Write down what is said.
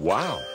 Wow.